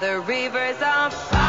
the rivers of fire.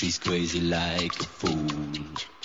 She's crazy like a fool.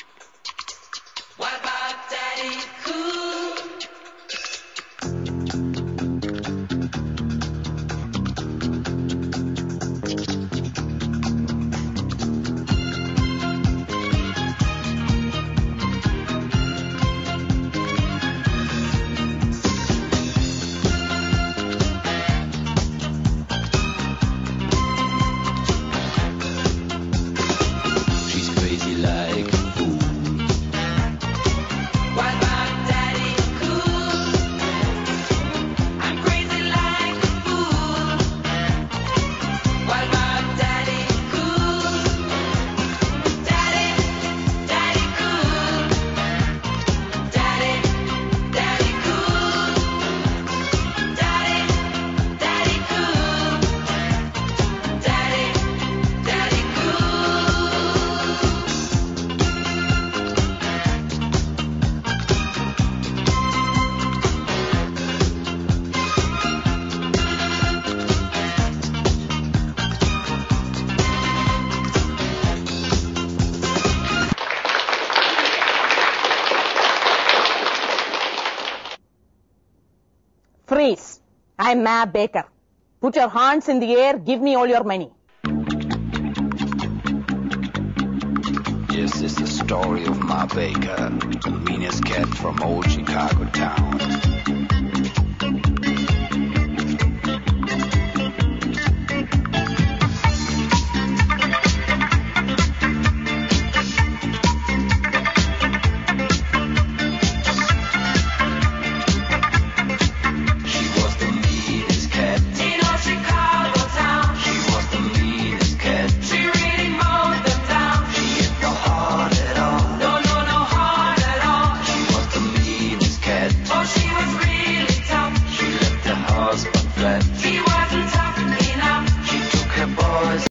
Freeze. I'm Ma Baker. Put your hands in the air. Give me all your money. This is the story of Ma Baker, the meanest cat from old Chicago town.